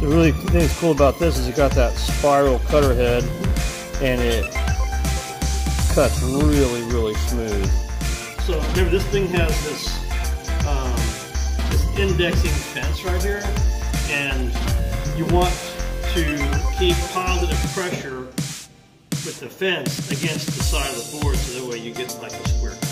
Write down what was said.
The really thing that's cool about this is it got that spiral cutter head, and it cuts really, really smooth. So remember, this thing has this um, this indexing fence right here, and you want to keep positive pressure with the fence against the side of the board, so that way you get like a square cut.